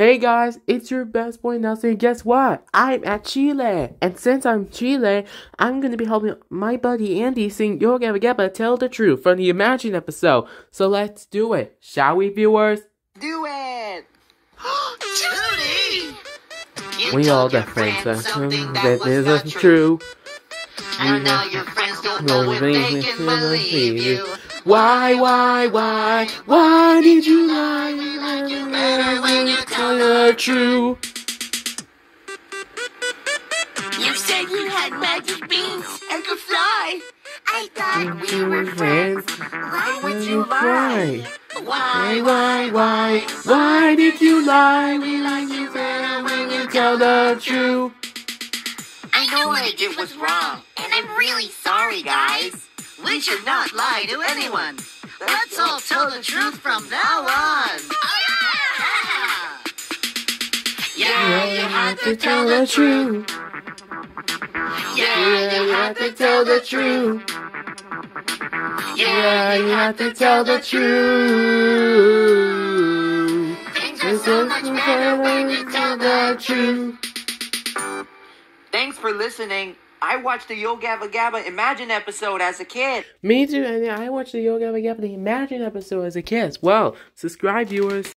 Hey guys, it's your best boy Nelson. Guess what? I'm at Chile. And since I'm Chile, I'm gonna be helping my buddy Andy sing Yo Gabba Gabba Tell the Truth from the Imagine episode. So let's do it. Shall we, viewers? Do it! Toodee! You We all told the your friends that something that was is not true. And now your friends don't know if they can believe you. Why, why, why, why did you lie? The truth. You said you had magic beans and could fly. I thought we were friends. Why would you lie? Why, Why, why, why, why did you lie? We like you better when you tell the truth. I know what I did was wrong, and I'm really sorry, guys. We should not lie to anyone. Let's all tell the truth from now on. You have to tell the truth. Yeah, you have to tell the truth. Yeah, you have to tell the truth. Things are so much better when you tell the truth. Thanks for listening. I watched the Yo Gabba Gabba Imagine episode as a kid. Me too, and I watched the Yo Gabba Gabba the Imagine episode as a kid. Well, subscribe, viewers.